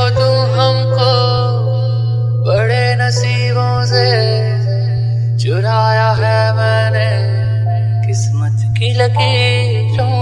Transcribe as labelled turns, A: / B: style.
A: हो तू हमको बड़े नसीबों से चुराया है मैंने किस्मत की लकीरों